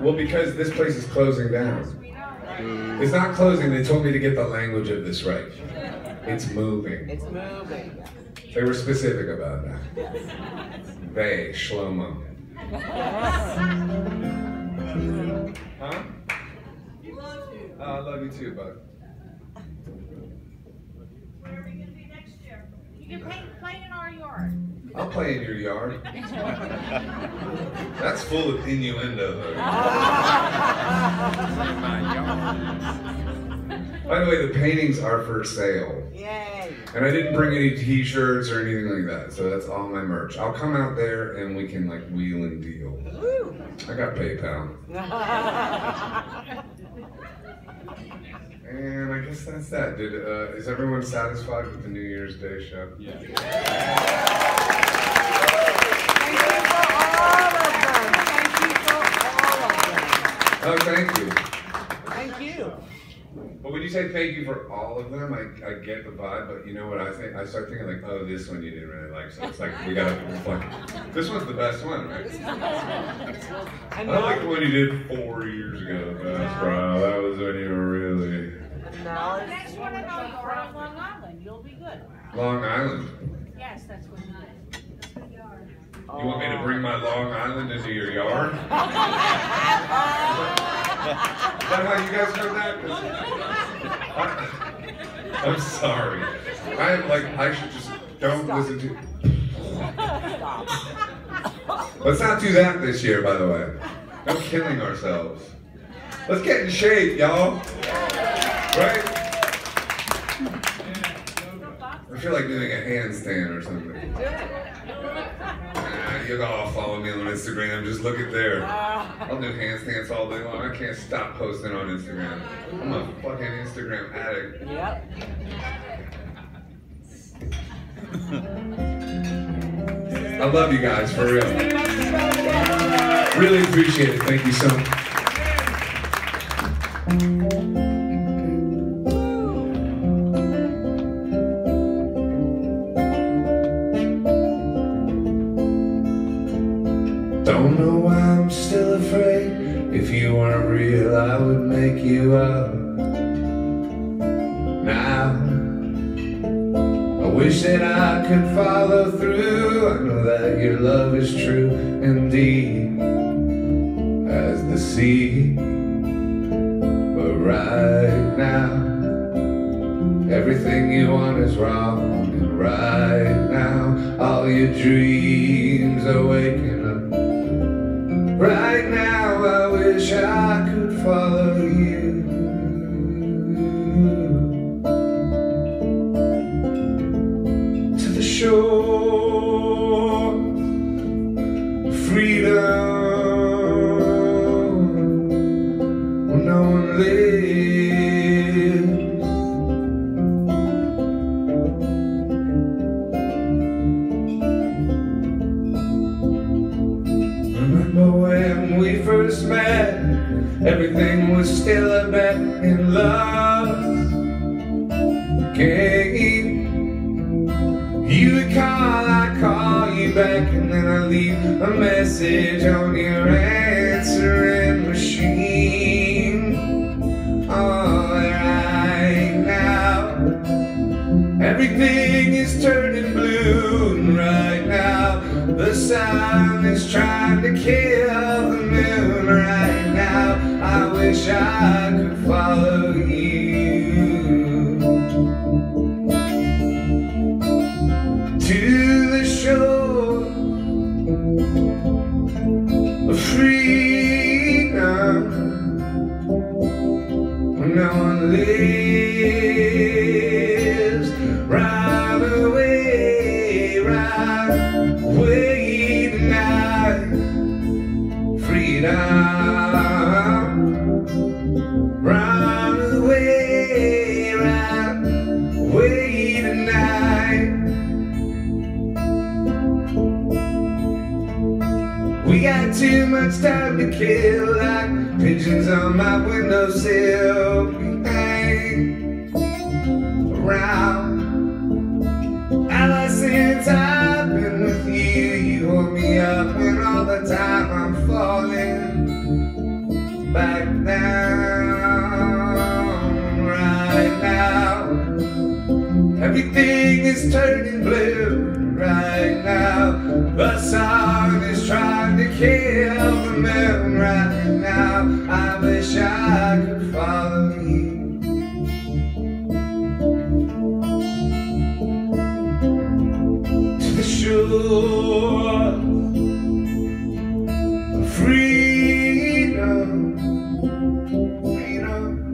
Well, because this place is closing down. It's not closing. They told me to get the language of this right. It's moving. It's moving. They were specific about that. They, Shlomo. Huh? Oh, I love you too, bud. Where are we gonna be next year? You can play, play in our yard. I'll play in your yard. That's full of innuendo, though. By the way, the paintings are for sale. Yay. And I didn't bring any t-shirts or anything like that, so that's all my merch. I'll come out there and we can like wheel and deal. Woo. I got PayPal. And I guess that's that. Did uh, is everyone satisfied with the New Year's Day show? Yeah. Thank you for all of them. Thank you for all of them. Oh, thank you. Thank you. But when you say thank you for all of them, I, I get the vibe. But you know what I think? I start thinking like, oh, this one you didn't really like. So it's like we gotta reflect. This one's the best one, right? I I like the know. one you did four years ago. That's bro. That was when you were really Now The next one in our yard on Long Island, you'll be good. Long Island. Yes, that's what it is. That's you. You want me to bring my Long Island into your yard? Uh, Is that how you guys heard that? I, I'm sorry. I'm like I should just don't Stop. listen to. Stop. Let's not do that this year, by the way. No killing ourselves. Let's get in shape, y'all. Right? I feel like doing a handstand or something. Ah, you all follow me on Instagram. Just look at there. I'll do handstands all day long. I can't stop posting on Instagram. I'm a fucking Instagram addict. Yep. I love you guys for real. Really appreciate it. Thank you so much. Real, I would make you up. Now, I wish that I could follow through. I know that your love is true and deep as the sea. But right now, everything you want is wrong. And right now, all your dreams are waking first met? Everything was still a bet in love. Game. You would call, I call you back, and then I leave a message on your answering machine. Sun is trying to kill the moon. Right now, I wish I could follow you to the shore of freedom where no one lives. Ride away, ride away tonight. Freedom. Ride away, ride away tonight. We got too much time to kill, like pigeons on my windowsill. We hang around. Everything is turning blue right now. The sun is trying to kill the moon right now. I wish I could follow you. To the shore of freedom, freedom.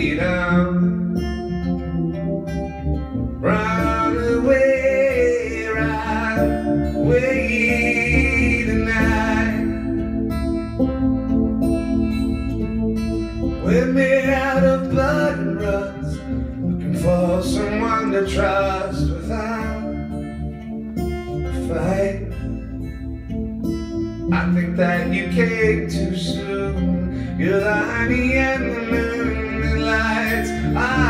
Freedom. Run away, run away tonight. We're made out of blood and rust, looking for someone to trust without a fight. I think that you came too soon. You're the honey and the moon lights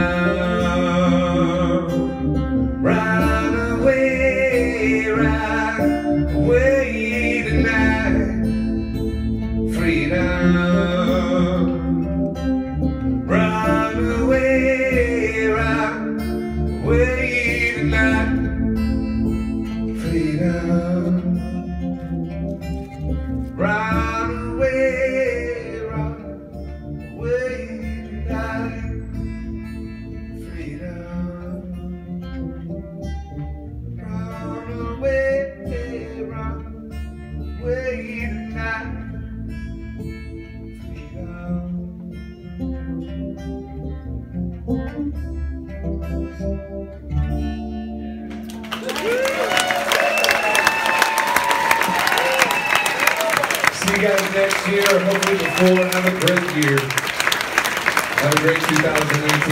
See you guys next year, hopefully before. Have a great year. Have a great 2018.